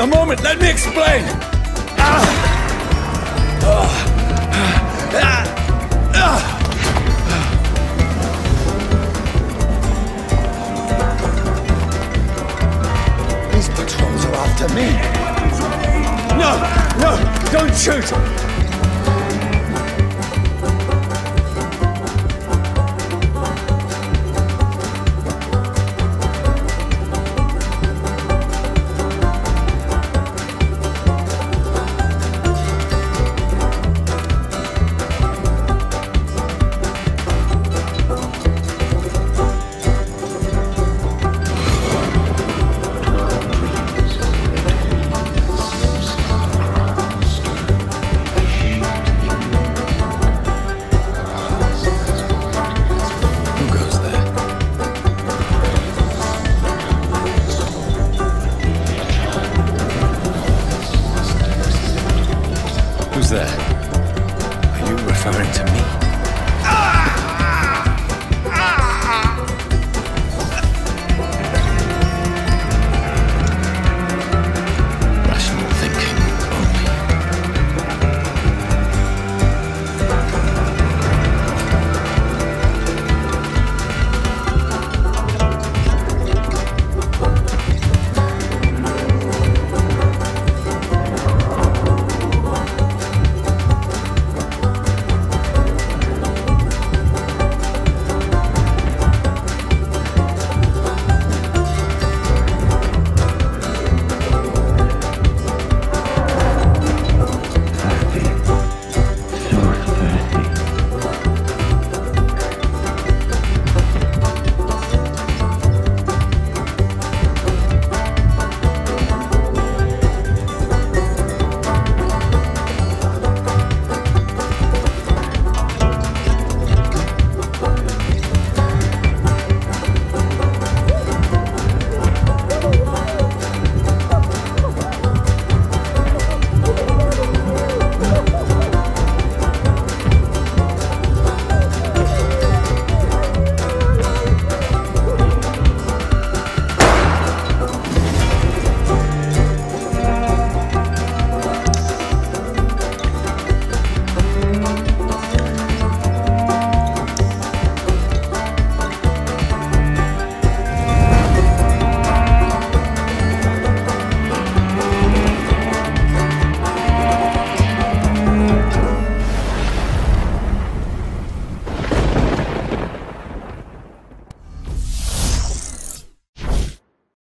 A moment, let me explain! Ah. These patrols are after me! No! No! Don't shoot! Are you referring to me?